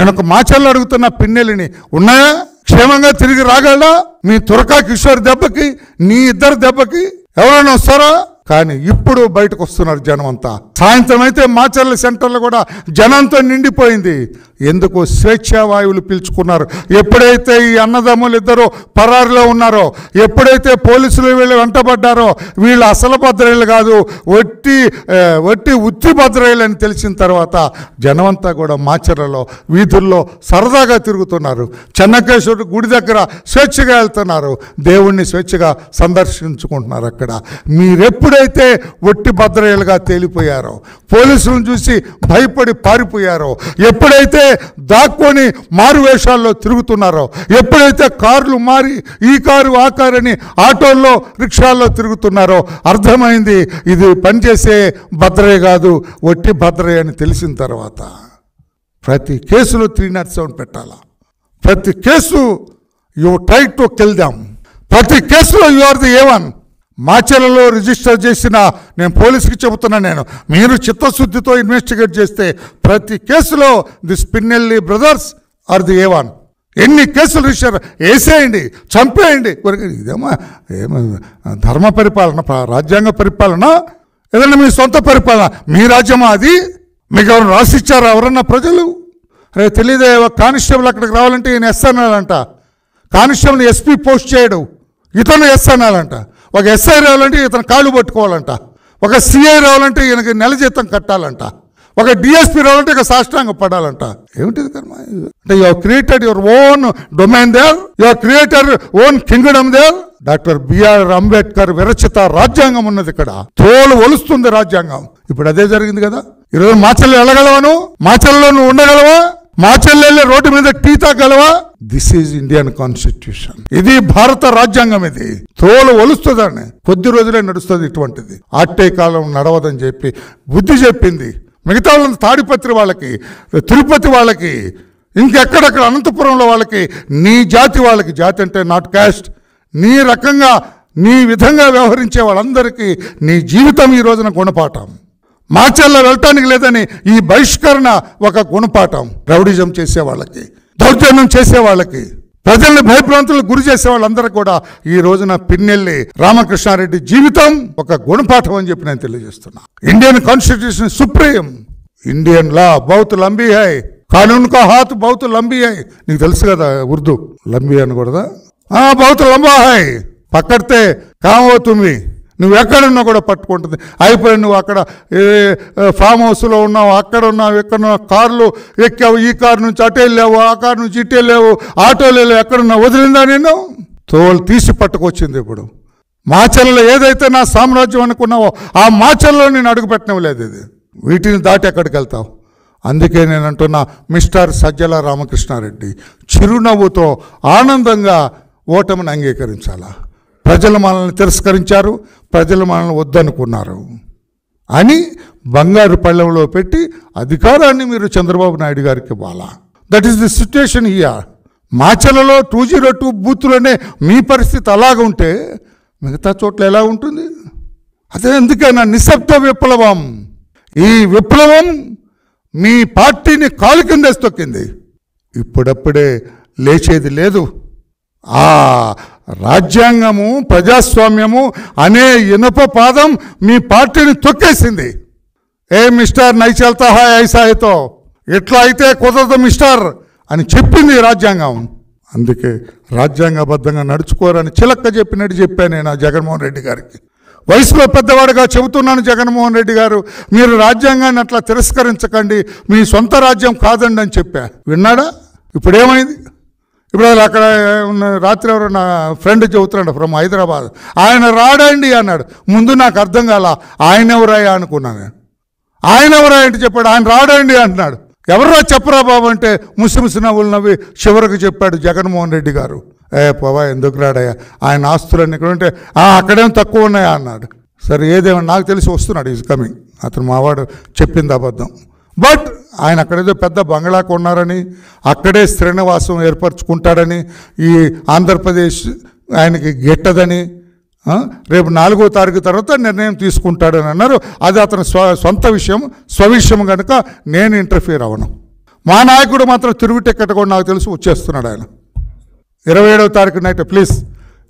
నేను ఒక మాచల్లో అడుగుతున్న పిన్నెలిని ఉన్నాయా? క్షేమంగా తిరిగి రాగలడా? మీ తురకా కిషోర్ దెబ్బకి నీ ఇద్దరు దెబ్బకి ఎవరైనా వస్తారా? కానీ ఇప్పుడు బయటకు వస్తున్నారు జనం అంతా సాయంత్రం అయితే మాచర్ల సెంటర్లో కూడా జనంతో నిండిపోయింది. ఎందుకు స్వేచ్ఛావాయువులు పిలుచుకున్నారు. పీల్చుకున్నారు ఎప్పుడైతే ఈ అన్నదమ్ములు ఇద్దరు పరారులో ఉన్నారో ఎప్పుడైతే పోలీసులు వీళ్ళు వెంటబడ్డారో వీళ్ళు అసలు భద్రయ్యలు కాదు వట్టి వట్టి ఉత్తి భద్రయ్యలు అని తెలిసిన తర్వాత జనమంతా కూడా మాచర్లలో వీధుల్లో సరదాగా తిరుగుతున్నారు. చెన్నకేశ్వరుడు గుడి దగ్గర స్వేచ్ఛగా వెళ్తున్నారు. దేవుణ్ణి స్వేచ్ఛగా సందర్శించుకుంటున్నారు అక్కడ. మీరెప్పుడైతే ఒట్టి భద్రయ్యలుగా తేలిపోయారో పోలీసులను చూసి భయపడి పారిపోయారో ఎప్పుడైతే దాక్కొని మారువేషాల్లో తిరుగుతున్నారో ఎప్పుడైతే కార్లు మారి ఈ కారు ఆ కారు అని ఆటోల్లో రిక్షాల్లో తిరుగుతున్నారో అర్థమైంది ఇది పనిచేసే భద్రయ్య కాదు ఒట్టి భద్రయ్య అని తెలిసిన తర్వాత ప్రతి కేసులో త్రీ నాట్ సెవెన్ పెట్టాలా? ప్రతి case you try to kill them. ప్రతి కేసులో you are the A one. మాచర్లలో register చేసిన నేను పోలీసుకి చెబుతున్నా నేను. మీరు చిత్తశుద్ధితో ఇన్వెస్టిగేట్ చేస్తే ప్రతి కేసులో the Pinnelli brothers are the A one. ఎన్ని కేసులు రిజిస్టర్ వేసేయండి చంపేయండి. ఇదేమో ఏమో ధర్మ పరిపాలన ప- రాజ్యాంగ పరిపాలన ఏదైనా మీ సొంత పరిపాలన. మీ రాజ్యమా అది? మీకు ఎవరు రాసిచ్చారా? ఎవరన్నా ప్రజలు? అరే తెలియదే కానిస్టేబుల్ అక్కడికి రావాలంటే ఈయన ఎస్ అనాలంట కానిస్టేబుల్ ఎస్పీ పోస్ట్ చేయడు. ఇతను ఎస్ అనాలంట ఒక ఎస్ఐ రావాలంటే ఇతను కాళ్ళు పట్టుకోవాలంట. ఒక సిఐ రావాలంటే ఈయనకి నెల జీతం కట్టాలంట. ఒక డిఎస్పీ రావాలంటే ఇక సాష్టాంగ పడాలంట. ఏమిటిది కర్మ? అంటే you created your own domain there your creator own kingdom there doctor BR Ambedkar విరచిత రాజ్యాంగం ఉన్నది ఇక్కడ. తోలు ఒలుస్తుంది రాజ్యాంగం. ఇప్పుడు అదే జరిగింది కదా. ఈరోజు మాచల్లో వెళ్ళగలవా నువ్వు మాచల్లో నువ్వు ఉండగలవా? మా చెల్లెళ్ళ రోడ్డు మీద టీ తాగలవా? దిస్ ఈజ్ ఇండియన్ కాన్స్టిట్యూషన్ ఇది భారత రాజ్యాంగం ఇది. తోలు ఒలుస్తుందని కొద్ది రోజులే నడుస్తుంది ఇటువంటిది. ఆట్టే కాలం నడవదని చెప్పి బుద్ధి చెప్పింది. మిగతా వాళ్ళని తాడిపత్రి వాళ్ళకి తిరుపతి వాళ్ళకి ఇంకెక్కడెక్కడ అనంతపురంలో వాళ్ళకి నీ జాతి వాళ్ళకి జాతి అంటే నాట్ క్యాస్ట్ నీ రకంగా నీ విధంగా వ్యవహరించే వాళ్ళందరికీ నీ జీవితం ఈ రోజున గుణపాఠం. మాచల్లో వెళ్ళటానికి లేదని ఈ బహిష్కరణ ఒక గుణపాఠం. రౌడిజం చేసే వాళ్ళకి దౌర్జన్యం చేసే వాళ్ళకి ప్రజల్ని భయభ్రాంతులకు గురి చేసే వాళ్ళందరూ కూడా ఈ రోజున పిన్నెల్లి రామకృష్ణారెడ్డి జీవితం ఒక గుణపాఠం అని చెప్పి నేను తెలియజేస్తున్నా. Indian constitution supreme. Indian law బౌత్ లంబీ హై. కానూన్ కా హాత్ బౌత్ లంబీ హై. నీకు తెలుసు కదా ఉర్దూ. లంబీ అనకూడదా? బౌత్ లంబా హై. పక్కడితే కామవుతుంది తుమ్మి నువ్వు ఎక్కడున్నా కూడా పట్టుకుంటుంది. అయిపోయి నువ్వు అక్కడ ఫామ్ హౌస్లో ఉన్నావు అక్కడ ఉన్నావు ఎక్కడ ఉన్నావు కార్లు ఎక్కావు ఈ కారు నుంచి అటు వెళ్ళావు ఆ కారు నుంచి ఇటు వెళ్ళావు ఆటోలు వెళ్ళావు ఎక్కడున్నావు వదిలిందా నేను తోలు తీసి పట్టుకొచ్చింది ఇప్పుడు. మాచల్లో ఏదైతే నా సామ్రాజ్యం అనుకున్నావో ఆ మాచల్లో నేను అడుగుపెట్టడం లేదు ఇది. వీటిని దాటి ఎక్కడికి వెళ్తావు? అందుకే నేను అంటున్నా మిస్టర్ సజ్జల రామకృష్ణారెడ్డి చిరునవ్వుతో ఆనందంగా ఓటమిని అంగీకరించాలా? ప్రజలు మనల్ని తిరస్కరించారు ప్రజలు మనల్ని వద్దనుకున్నారు. అని బంగారు పళ్ళెంలో పెట్టి అధికారాన్ని మీరు చంద్రబాబు నాయుడు గారికి ఇవ్వాలా? That is the situation year మాచలలో two zero two బూత్లోనే మీ పరిస్థితి అలాగ ఉంటే మిగతా చోట్ల ఎలా ఉంటుంది? అదే ఎందుకైనా నిశ్శబ్ద విప్లవం. ఈ విప్లవం మీ పార్టీని కాలు కింద తొక్కింది. ఇప్పుడప్పుడే లేచేది లేదు. ఆ రాజ్యాంగము ప్రజాస్వామ్యము అనే ఇనప పాదం మీ పార్టీని తొక్కేసింది. ఏ మిస్టర్ నైచల్తా హాయ్ ఐసాయితో ఎట్లా అయితే కుదరదు మిస్టర్ అని చెప్పింది రాజ్యాంగం. అందుకే రాజ్యాంగబద్ధంగా నడుచుకోరని చిలక్క చెప్పినట్టు చెప్పాను నేను ఆ జగన్మోహన్ రెడ్డి గారికి. వయసులో పెద్దవాడుగా చెబుతున్నాను జగన్మోహన్ రెడ్డి గారు మీరు రాజ్యాంగాన్ని అట్లా తిరస్కరించకండి మీ సొంత రాజ్యం కాదండి అని చెప్పా. విన్నాడా? ఇప్పుడేమైంది? ఇప్పుడు అక్కడ ఉన్న రాత్రి ఎవరు నా ఫ్రెండ్ చెబుతున్నాడు ఫ్రమ్ హైదరాబాద్? ఆయన రాడండి అన్నాడు. ముందు నాకు అర్థం కాల ఆయన ఎవరాయా అనుకున్నాను ఆయన ఎవరా అంటే చెప్పాడు ఆయన రాడండి అంటున్నాడు. ఎవరా చెప్పరా బాబు అంటే ముసిముసి నవ్వులు నవ్వి చివరికి చెప్పాడు జగన్మోహన్ రెడ్డి గారు. ఏ పోవా ఎందుకు రాడయ్యా? ఆయన ఆస్తులన్నీ ఇక్కడ ఉంటే "ఆ, అక్కడేం తక్కువ ఉన్నాయా అన్నాడు. సరే ఏదేమో నాకు తెలిసి వస్తున్నాడు ఈజ్ కమింగ్ అతను మావాడు చెప్పింది అబద్ధం. బట్ ఆయన అక్కడేదో పెద్ద బంగ్లా కొన్నారని అక్కడే శ్రీనివాసం ఏర్పరచుకుంటాడని ఈ ఆంధ్రప్రదేశ్ ఆయనకి గెట్టదని రేపు నాలుగో తారీఖు తర్వాత నిర్ణయం తీసుకుంటాడని అన్నారు. అది అతని స్వ సొంత విషయం స్వవిషయం కనుక నేను ఇంటర్ఫియర్ అవ్వను. మా నాయకుడు మాత్రం తిరుగు టికెట్ కూడా నాకు తెలుసు వచ్చేస్తున్నాడు ఆయన. ఇరవై ఏడవ తారీఖు నైట్ ప్లీజ్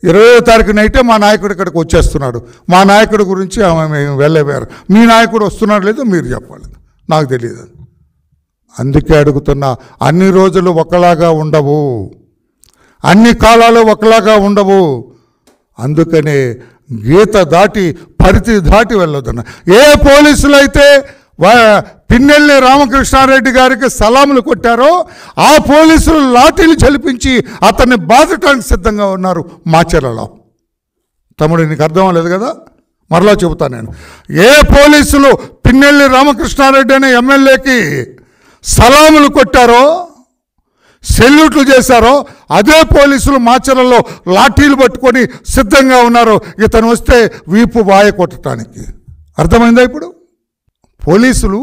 ఇరవై ఏడవ తారీఖు నైటే మా నాయకుడు ఇక్కడికి వచ్చేస్తున్నాడు. మా నాయకుడి గురించి ఆమె మేము వెళ్ళేవారు మీ నాయకుడు వస్తున్నాడు లేదో మీరు చెప్పాలి. నాకు తెలియదు అందుకే అడుగుతున్నా అన్ని రోజులు ఒకలాగా ఉండవు. అన్ని కాలాలు ఒకలాగా ఉండవు. అందుకనే గీత దాటి పరిధి దాటి వెళ్ళొద్దన్న. ఏ పోలీసులు అయితే పిన్నెల్లి రామకృష్ణారెడ్డి గారికి సలాములు కొట్టారో ఆ పోలీసులు లాఠీలు చలిపించి అతన్ని బాధటానికి సిద్ధంగా ఉన్నారు మాచెలలో తమ్ముడు నీకు అర్థం అవ్వలేదు కదా? మరలా చెబుతాను నేను. ఏ పోలీసులు పిన్నెల్లి రామకృష్ణారెడ్డి అనే ఎమ్మెల్యేకి సలాములు కొట్టారో సెల్యూట్లు చేశారో అదే పోలీసులు మాచరల్లో లాఠీలు పట్టుకొని సిద్ధంగా ఉన్నారు ఇతను వస్తే వీపు వాయ కొట్టడానికి అర్థమైందా ఇప్పుడు? పోలీసులు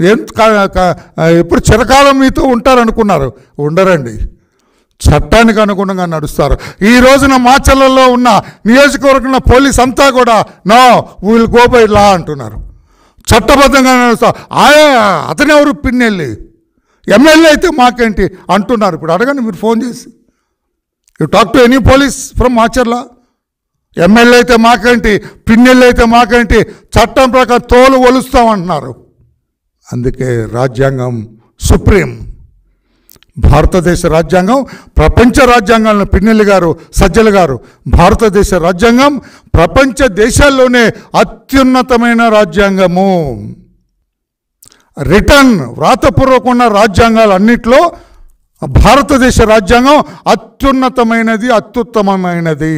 ఏం ఇప్పుడు ఎప్పుడు చిరకాలం మీతో ఉంటారనుకున్నారు. ఉండరండి. చట్టానికి అనుగుణంగా నడుస్తారు. ఈ రోజున మాచర్లలో ఉన్న నియోజకవర్గంలో పోలీస్ అంతా కూడా no will go by law అంటున్నారు. చట్టబద్ధంగా నడుస్తారు అతనే ఎవరు? పిన్నెల్లి. ఎమ్మెల్యే అయితే మాకేంటి? అంటున్నారు ఇప్పుడు. అడగండి మీరు ఫోన్ చేసి. You talk to any police from Macherla MLA అయితే మాకేంటి? పిన్నెల్లి అయితే మాకేంటి? చట్టం ప్రకారం తోలు ఒలుస్తామంటున్నారు. అందుకే రాజ్యాంగం సుప్రీం. భారతదేశ రాజ్యాంగం ప్రపంచ రాజ్యాంగాలను పిన్నెల్లి గారు సజ్జల గారు భారతదేశ రాజ్యాంగం ప్రపంచ దేశాల్లోనే అత్యున్నతమైన రాజ్యాంగము. రిటర్న్ వ్రాతపూర్వకున్న రాజ్యాంగాలు అన్నిట్లో భారతదేశ రాజ్యాంగం అత్యున్నతమైనది అత్యుత్తమమైనది.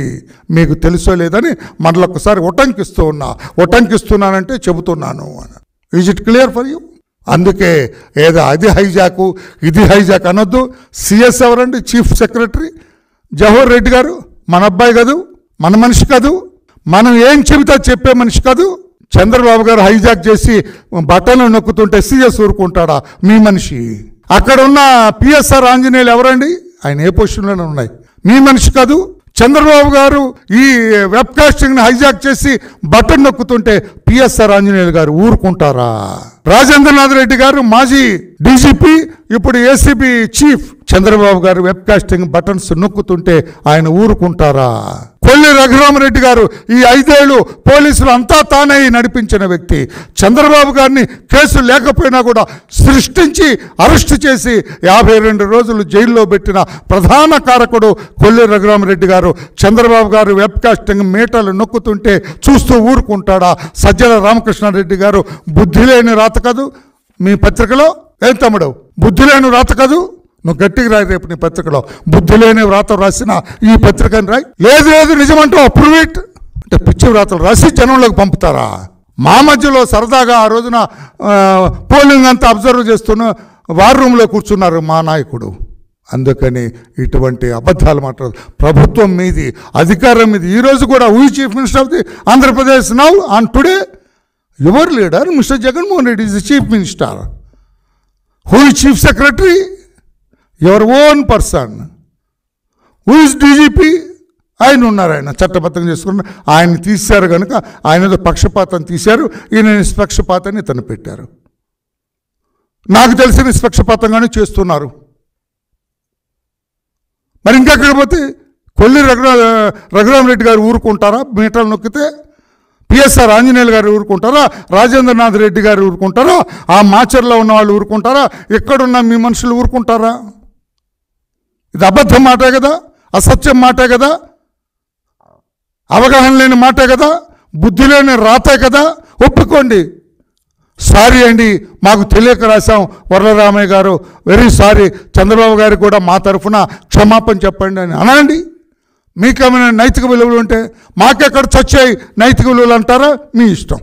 మీకు తెలుసో లేదని మళ్ళొకసారి ఉటంకిస్తూ ఉన్నా ఉటంకిస్తున్నానంటే చెబుతున్నాను అని. Is it clear for you అందుకే ఏదో అది హైజాకు ఇది హైజాక్ అనొద్దు. సిఎస్ ఎవరండి? Chief secretary? జవహర్ రెడ్డి గారు? మన అబ్బాయి కాదు? మన మనిషి కాదు? మనం ఏం చెబితే చెప్పే మనిషి కాదు? చంద్రబాబు గారు హైజాక్ చేసి బట్టలు నొక్కుతుంటే సీఎస్ ఊరుకుంటాడా? మీ మనిషి. అక్కడ ఉన్న పిఎస్ఆర్ ఆంజనేయులు ఎవరండి? ఆయన ఏ పొజిషన్లోనే ఉన్నాయి. మీ మనిషి కాదు? చంద్రబాబు గారు ఈ వెబ్కాస్టింగ్ని హైజాక్ చేసి బటన్ నొక్కుతుంటే పిఎస్ఆర్ ఆంజనేయులు గారు ఊరుకుంటారా? రాజేంద్రనాథ్ రెడ్డి గారు మాజీ డీజీపీ ఇప్పుడు ఏసీబీ చీఫ్. చంద్రబాబు గారు వెబ్ కాస్టింగ్ బటన్స్ నొక్కుతుంటే ఆయన ఊరుకుంటారా? కొల్లి రఘురామరెడ్డి గారు ఈ ఐదేళ్ళు పోలీసులు అంతా తానే నడిపించిన వ్యక్తి. చంద్రబాబు గారిని కేసు లేకపోయినా కూడా సృష్టించి అరెస్ట్ చేసి యాభై రెండు రోజులు జైల్లో పెట్టిన ప్రధాన కారకుడు కొల్లి రఘురామరెడ్డి గారు చంద్రబాబు గారు వెబ్ కాస్టింగ్ మీటలు నొక్కుతుంటే చూస్తూ ఊరుకుంటాడా? సజ్జల రామకృష్ణారెడ్డి గారు బుద్ధి లేని రాత కదూ? మీ పత్రికలో? ఏం తమ్ముడు? బుద్ధి లేని రాత కదూ? నువ్వు గట్టిగా రాయి రేపు నీ పత్రికలో. బుద్ధి లేని వ్రాత రాసిన ఈ పత్రికని రాయి. లేదు లేదు నిజమంటావు. అప్రూవ్ ఇట్ అంటే పిచ్చి వ్రాతలు రాసి జనంలోకి పంపుతారా? మా మధ్యలో సరదాగా ఆ రోజున పోలింగ్ అంతా అబ్జర్వ్ చేస్తున్న వార్ రూమ్లో కూర్చున్నారు మా నాయకుడు. అందుకని ఇటువంటి అబద్ధాలు మాట్లాడు. ప్రభుత్వం మీది అధికారం మీది. ఈరోజు కూడా who chief minister of the Andhra Pradesh now on today your leader mister Jaganmohan Reddy is the chief minister who chief secretary your own person who is DGP ఆయన ఉన్నారు ఆయన. చట్టబద్ధం చేసుకున్న ఆయన తీశారు కనుక ఆయన ఏదో పక్షపాతం తీశారు. ఈయన నిష్పక్షపాతాన్ని ఇతను పెట్టారు. నాకు తెలిసి నిష్పక్షపాతంగానే చేస్తున్నారు. మరి ఇంకెక్కడ పోతే కొల్లి రఘురా రఘురామరెడ్డి గారు ఊరుకుంటారా? మీటర్లు నొక్కితే పిఎస్ఆర్ ఆంజనేయులు గారు ఊరుకుంటారా? రాజేంద్రనాథ్ రెడ్డి గారు ఊరుకుంటారా? ఆ మాచర్లో ఉన్న వాళ్ళు ఊరుకుంటారా? ఎక్కడున్న మీ మనుషులు ఊరుకుంటారా? ఇది అబద్ధం మాటే కదా? అసత్యం మాటే కదా? అవగాహన లేని మాటే కదా? బుద్ధి లేని రాతే కదా? ఒప్పుకోండి. సారీ అండి మాకు తెలియక రాశాం వరలరామయ్య గారు. వెరీ సారీ చంద్రబాబు గారికి కూడా మా తరఫున క్షమాపణ చెప్పండి అని అనండి. మీకేమైనా నైతిక విలువలు ఉంటే మాకెక్కడ చచ్చాయి నైతిక విలువలు అంటారా? మీ ఇష్టం.